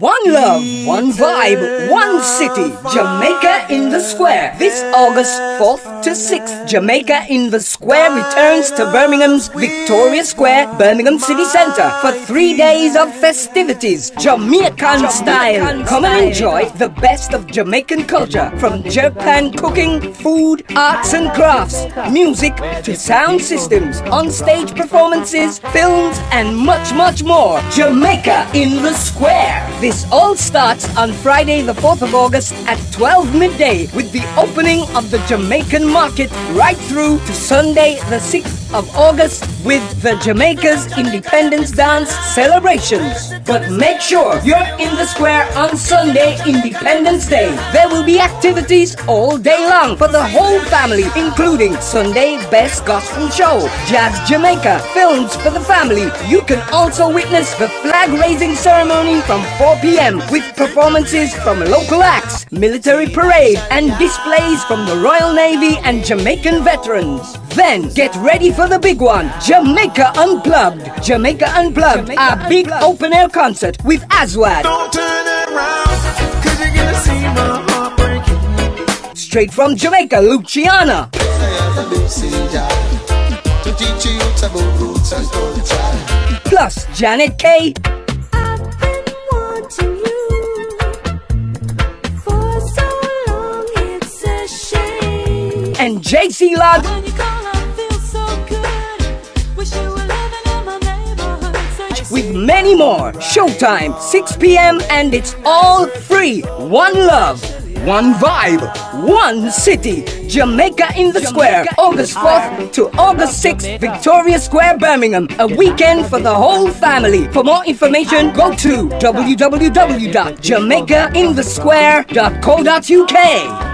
One love, one vibe, one city. Jamaica in the Square. This August 4th to 6th, Jamaica in the Square returns to Birmingham's Victoria Square, Birmingham City Centre for three days of festivities. Jamaican style. Come and enjoy the best of Jamaican culture from jerk pan cooking, food, arts and crafts, music to sound systems, on-stage performances, films and much, much more. Jamaica in the Square. This all starts on Friday the 4th of August at 12 midday with the opening of the Jamaican market right through to Sunday the 6th of August with the Jamaica's Independence Dance celebrations. But make sure you're in the square on Sunday Independence Day. There will be activities all day long for the whole family including Sunday Best Gospel Show, Jazz Jamaica, films for the family. You can also witness the flag raising ceremony from 4 p.m. with performances from local acts, military parade, and displays from the Royal Navy and Jamaican veterans. Then get ready for the big one, Jamaica Unplugged. Jamaica Unplugged, a big open air concert with Aswad. Don't turn around, cause you're gonna see my heart breaking. Straight from Jamaica, Luciano. To teach you about roots and culture. Plus Janet Kay I've been wanting with many more. Showtime, 6 p.m. and it's all free. One love, one vibe, one city. Jamaica in the Square, August 4th to August 6th, Victoria Square, Birmingham. A weekend for the whole family. For more information, go to www.jamaicainthesquare.co.uk.